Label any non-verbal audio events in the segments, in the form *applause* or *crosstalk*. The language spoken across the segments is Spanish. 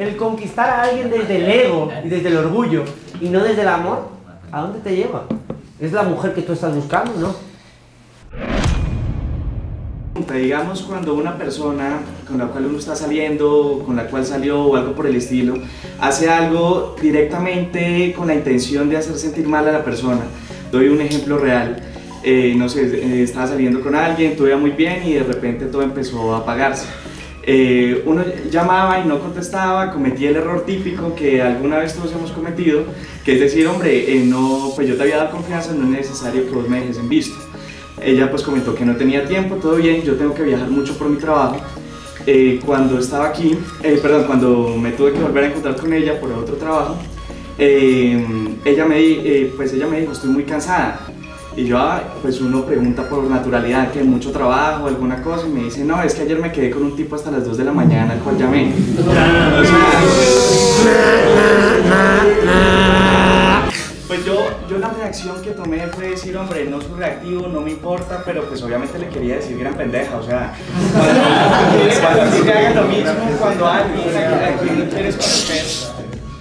el conquistar a alguien desde el ego y desde el orgullo y no desde el amor, ¿a dónde te lleva? ¿Es la mujer que tú estás buscando, no? Digamos cuando una persona con la cual uno está saliendo, con la cual salió o algo por el estilo, hace algo directamente con la intención de hacer sentir mal a la persona. Doy un ejemplo real. Eh, no sé, eh, estaba saliendo con alguien, todo iba muy bien y de repente todo empezó a apagarse. Eh, uno llamaba y no contestaba, cometía el error típico que alguna vez todos hemos cometido, que es decir, hombre, no, pues yo te había dado confianza, no es necesario que vos me dejes en visto. Ella pues comentó que no tenía tiempo, todo bien, yo tengo que viajar mucho por mi trabajo. cuando estaba aquí, perdón, cuando me tuve que volver a encontrar con ella por otro trabajo, ella, me, pues ella me dijo, estoy muy cansada, y yo, ah, pues uno pregunta por naturalidad, que mucho trabajo, alguna cosa, y me dice, no, es que ayer me quedé con un tipo hasta las 2 de la mañana, al cual llamé. pues yo, yo la reacción que tomé fue decir, hombre, no soy reactivo, no me importa, pero pues obviamente le quería decir gran pendeja, o sea, cuando, te hagan lo mismo, cuando alguien a quien quieres conocer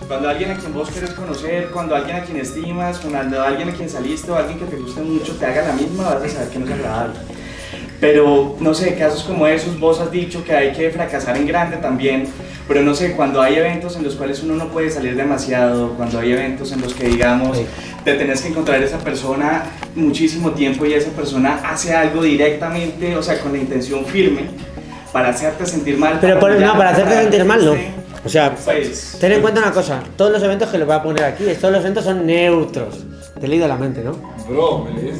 cuando alguien a quien vos querés conocer, cuando alguien a quien estimas, cuando alguien a quien saliste o alguien que te guste mucho te haga la misma, vas a saber que no es agradable. Pero no sé, casos como esos, vos has dicho que hay que fracasar en grande también, pero no sé, cuando hay eventos en los cuales uno no puede salir demasiado, cuando hay eventos en los que digamos, te tenés que encontrar esa persona muchísimo tiempo y esa persona hace algo directamente, o sea, con la intención firme para hacerte sentir mal. Pero por, no, para hacerte sentir mal no. O sea, pues, ten en cuenta una cosa, todos los eventos que les voy a poner aquí, todos los eventos son neutros. Te he leído la mente, ¿no? Bro, me lees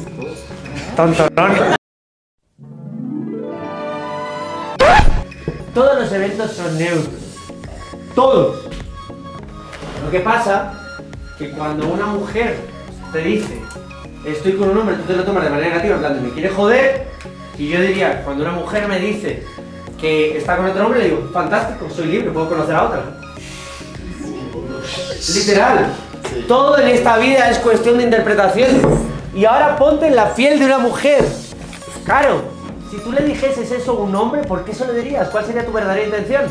Tonto, Todos los eventos son neutros. Todos. Lo que pasa que cuando una mujer te dice estoy con un hombre, tú te lo tomas de manera negativa, en plan, me quiere joder, y yo diría, cuando una mujer me dice que está con otro hombre, le digo, fantástico, soy libre, puedo conocer a otra. Literal. Todo en esta vida es cuestión de interpretación. Y ahora ponte en la piel de una mujer. Claro, si tú le dijeses eso a un hombre, ¿por qué eso le dirías? ¿Cuál sería tu verdadera intención?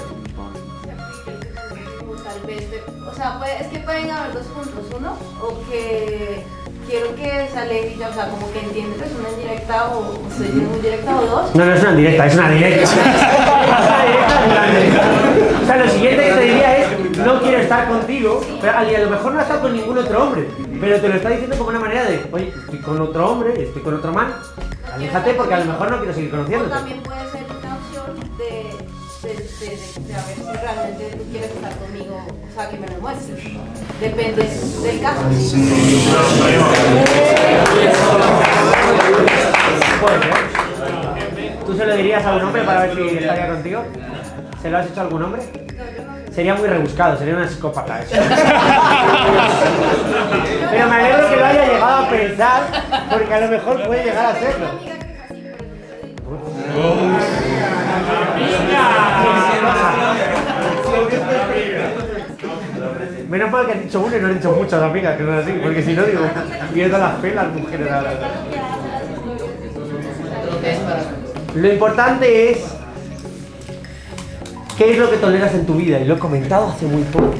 O sea, es que pueden haber dos puntos. Uno, o que quiero que esa ley, o sea, como que entiende que es una indirecta o soy muy directa o dos. No, no es una indirecta, *laughs* es una directa. o sea, lo siguiente que te diría es, no quiero estar contigo, pero a lo mejor no ha estado con ningún otro hombre, pero te lo está diciendo como una manera de, oye, estoy con otro hombre, estoy con otro man, aléjate porque a lo mejor no quiero seguir conociéndote. O también puede ser una opción de de, a ver si realmente tú quieres estar conmigo, o sea, que me lo muestres. Depende del caso. ¿Tú se lo dirías a un hombre para ver si estaría contigo? ¿Se lo has hecho a algún hombre? Sería muy rebuscado, sería una psicópata. Pero me alegro que lo haya llegado a pensar, porque a lo mejor puede llegar a serlo. Menos mal que has dicho uno y no has dicho muchas amigas, que no es así, porque si no digo, pierdo las pelas mujeres. Lo importante es qué es lo que toleras en tu vida, y lo he comentado hace muy poco.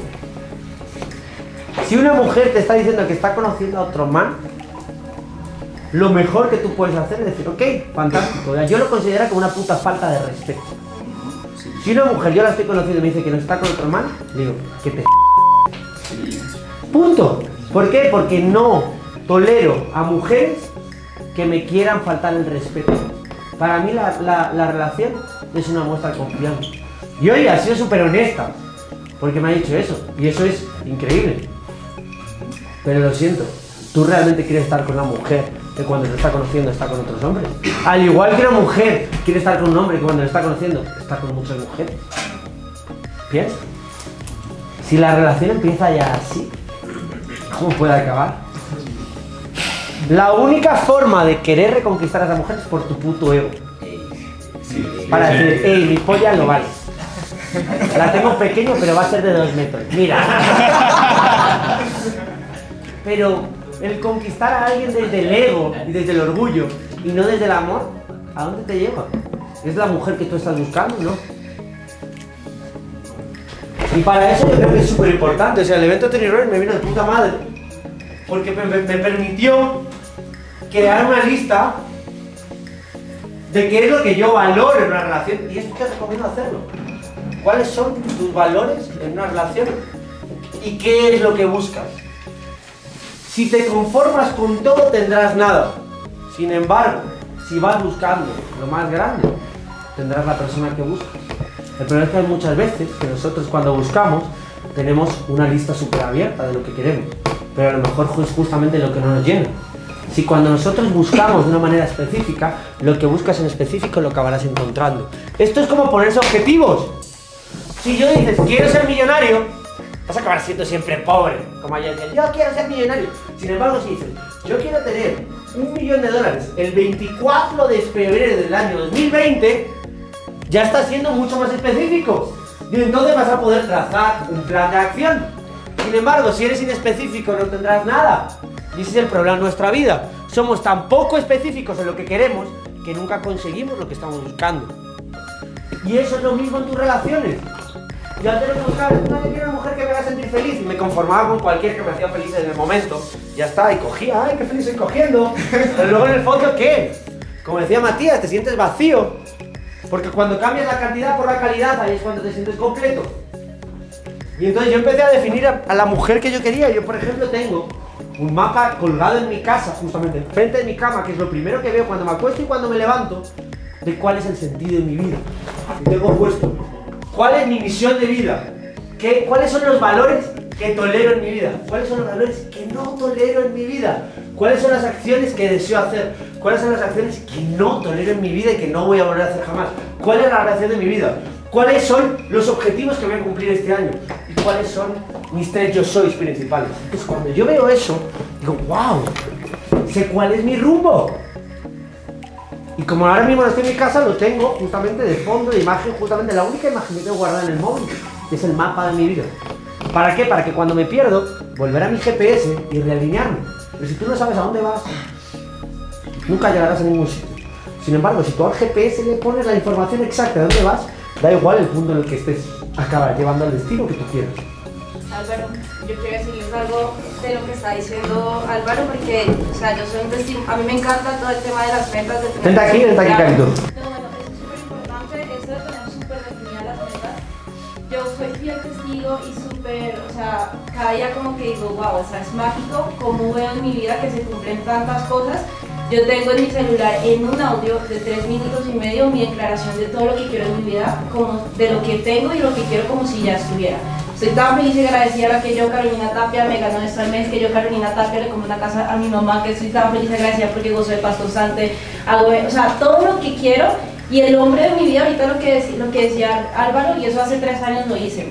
Si una mujer te está diciendo que está conociendo a otro man, lo mejor que tú puedes hacer es decir, ok, fantástico. Yo lo considero como una puta falta de respeto. Si una mujer yo la estoy conociendo y me dice que no está con otro man, digo, que te Punto. ¿Por qué? Porque no tolero a mujeres que me quieran faltar el respeto. Para mí la, relación es una muestra de confianza. Y hoy ha sido súper honesta, porque me ha dicho eso. Y eso es increíble. Pero lo siento, tú realmente quieres estar con una mujer que cuando te está conociendo está con otros hombres. Al igual que una mujer quiere estar con un hombre que cuando le está conociendo está con muchas mujeres. ¿Piensas? Si la relación empieza ya así, ¿cómo puede acabar? La única forma de querer reconquistar a esa mujer es por tu puto ego. Para decir, hey, mi polla lo vale. La tengo pequeño, pero va a ser de dos metros. Mira. *laughs* Pero el conquistar a alguien desde el ego y desde el orgullo y no desde el amor, ¿a dónde te lleva? Es la mujer que tú estás buscando, ¿no? Y para eso yo creo que es súper importante. O sea, el evento de Tony me vino de puta madre. Porque me permitió crear una lista de qué es lo que yo valoro en una relación. Y esto te recomiendo hacerlo. ¿Cuáles son tus valores en una relación? ¿Y qué es lo que buscas? Si te conformas con todo, tendrás nada. Sin embargo, si vas buscando lo más grande, tendrás la persona que buscas. El problema es que hay muchas veces que nosotros cuando buscamos tenemos una lista súper abierta de lo que queremos, pero a lo mejor es justamente lo que no nos llena. Si cuando nosotros buscamos de una manera específica, lo que buscas en específico lo acabarás encontrando. Esto es como ponerse objetivos. Si yo dices, quiero ser millonario, vas a acabar siendo siempre pobre. Como ayer decía, yo quiero ser millonario. Sin embargo, si dices, yo quiero tener un millón de dólares el 24 de febrero del año 2020, ya estás siendo mucho más específico. Y entonces vas a poder trazar un plan de acción. Sin embargo, si eres inespecífico no tendrás nada. Y ese es el problema de nuestra vida. Somos tan poco específicos en lo que queremos que nunca conseguimos lo que estamos buscando. Y eso es lo mismo en tus relaciones. Yo antes lo que buscaba "No, yo quiero una mujer que me haga sentir feliz y me conformaba con cualquier que me hacía feliz en el momento. Ya está, y cogía, ay, qué feliz estoy cogiendo. *laughs* Pero luego en el fondo, ¿qué? Como decía Matías, te sientes vacío. Porque cuando cambias la cantidad por la calidad, ahí es cuando te sientes completo. Y entonces yo empecé a definir a, a la mujer que yo quería. Yo, por ejemplo, tengo un mapa colgado en mi casa, justamente enfrente de mi cama, que es lo primero que veo cuando me acuesto y cuando me levanto, de cuál es el sentido de mi vida. Y tengo puesto, ¿cuál es mi misión de vida? ¿Qué, ¿Cuáles son los valores que tolero en mi vida? ¿Cuáles son los valores que no tolero en mi vida? ¿Cuáles son las acciones que deseo hacer? ¿Cuáles son las acciones que no tolero en mi vida y que no voy a volver a hacer jamás? ¿Cuál es la relación de mi vida? ¿Cuáles son los objetivos que voy a cumplir este año? ¿Y cuáles son mis tres yo sois principales? Entonces cuando yo veo eso, digo, wow, sé cuál es mi rumbo. Y como ahora mismo no estoy en mi casa, lo tengo justamente de fondo, de imagen, justamente la única imagen que tengo guardada en el móvil, que es el mapa de mi vida. ¿Para qué? Para que cuando me pierdo, volver a mi GPS y realinearme. Pero si tú no sabes a dónde vas, nunca llegarás a ningún sitio. Sin embargo, si tú al GPS le pones la información exacta de dónde vas, da igual el punto en el que estés, acabarás llevando al destino que tú quieras. Álvaro, yo quiero decirles algo de lo que está diciendo Álvaro, porque, o sea, yo soy un testigo, a mí me encanta todo el tema de las metas. De tener Vente aquí, vente aquí. Carito. No, bueno, eso es súper importante, eso de tener súper definidas las metas. Yo soy fiel testigo y súper, o sea, cada día como que digo, wow, o sea, es mágico cómo veo en mi vida que se cumplen tantas cosas. Yo tengo en mi celular en un audio de tres minutos y medio mi declaración de todo lo que quiero en mi vida, como de lo que tengo y lo que quiero como si ya estuviera. Estoy tan feliz y agradecida que yo, Carolina Tapia, me ganó esto al mes, que yo, Carolina Tapia, le compré una casa a mi mamá, que estoy tan feliz y agradecida porque gozo de paz constante, hago, o sea, todo lo que quiero y el hombre de mi vida, ahorita lo que, lo que decía Álvaro, y eso hace tres años lo hice,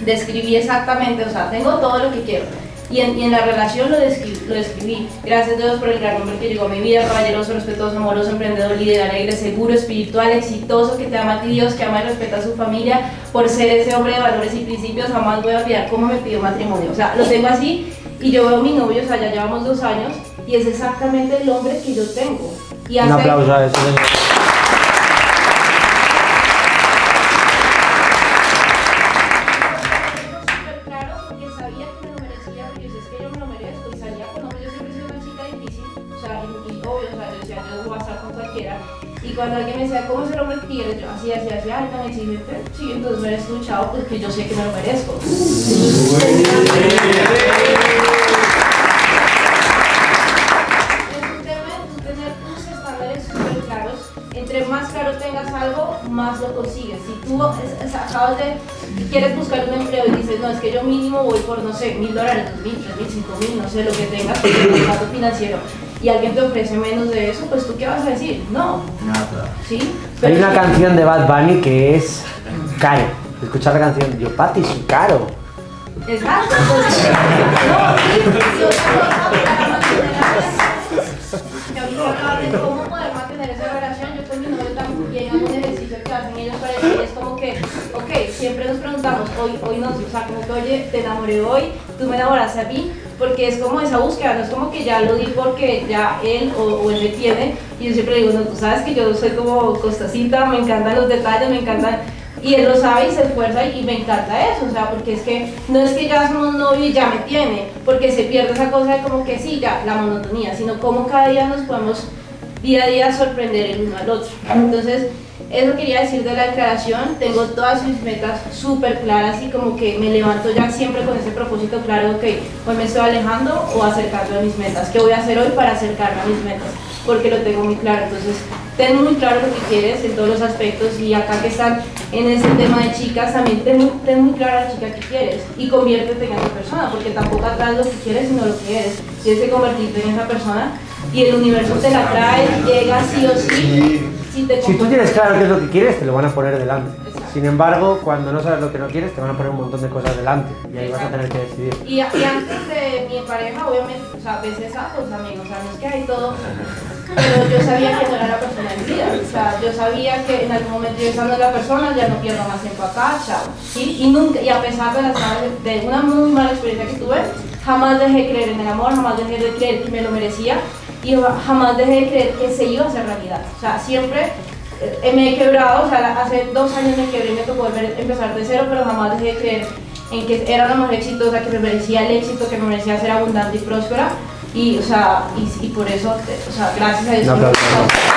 describí exactamente, o sea, tengo todo lo que quiero. Y en, y en la relación lo describí, lo describí. Gracias a Dios por el gran hombre que llegó a mi vida, caballeroso, respetuoso, amoroso, emprendedor, líder, alegre, seguro, espiritual, exitoso, que te ama a ti Dios, que ama y respeta a su familia, por ser ese hombre de valores y principios, jamás voy a olvidar cómo me pidió matrimonio. O sea, lo tengo así y yo veo a mi novio, o sea, ya llevamos dos años y es exactamente el hombre que yo tengo. Y Un aplauso a eso. súper así, así, así, ay, tan exigente, sí, entonces me eres un chavo porque yo sé que me lo merezco. Es un tema de tú tener tus estándares súper claros. Entre más claro tengas algo, más lo consigues. Si tú acabas de, quieres buscar un empleo y dices, no, es que yo mínimo voy por, no sé, mil dólares, dos mil, tres mil, cinco mil, no sé, lo que tengas, un gasto financiero, y alguien te ofrece menos de eso, pues tú qué vas a decir? No. ¿Sí? Hay una sí- canción de Bad Bunny que es caro. Escuchar la canción, yo, Pati, su caro. Exacto, pues, no, sí, y siempre nos preguntamos, hoy, hoy no, o sea, como que, oye, te enamoré hoy, tú me enamoraste a mí, porque es como esa búsqueda, no es como que ya lo di porque ya él o, o él me tiene, y yo siempre digo, no, tú sabes que yo soy como costacita, me encantan los detalles, me encantan Y él lo sabe y se esfuerza y me encanta eso, o sea, porque es que no es que ya somos novios y ya me tiene, porque se pierde esa cosa de como que sí, ya, la monotonía, sino como cada día nos podemos día a día sorprender el uno al otro. Entonces, eso quería decir de la declaración, tengo todas mis metas súper claras y como que me levanto ya siempre con ese propósito claro, ok, hoy me estoy alejando o acercando a mis metas, ¿qué voy a hacer hoy para acercarme a mis metas? Porque lo tengo muy claro, entonces ten muy claro lo que quieres en todos los aspectos y acá que están en ese tema de chicas, también ten, ten muy clara la chica que quieres y conviértete en esa persona, porque tampoco atraes lo que quieres, sino lo que eres. Tienes que convertirte en esa persona y el universo te la trae, llega sí o sí. Si, te Si tú tienes claro qué es lo que quieres, te lo van a poner delante. Exacto. Sin embargo, cuando no sabes lo que no quieres, te van a poner un montón de cosas delante. Y ahí vas a tener que decidir. Y, y antes de mi pareja, obviamente, o sea, veces ambos también, o sea, no es que hay todo, pero yo sabía que no era la persona de mi vida, o sea, yo sabía que en algún momento yo estando en la persona, ya no pierdo más tiempo acá, chao, ¿sí? Y nunca, y a pesar de, las, de una muy mala experiencia que tuve, jamás dejé de creer en el amor, jamás dejé de creer que me lo merecía, y jamás dejé de creer que se iba a hacer realidad, o sea, siempre eh, me he quebrado, o sea, la- hace dos años me quebré y me tocó volver empezar de cero, pero jamás dejé de creer en que era una mujer exitosa, que me merecía el éxito, que me merecía ser abundante y próspera. Y, o sea, y, y por eso, o sea, gracias a Dios. Un aplauso.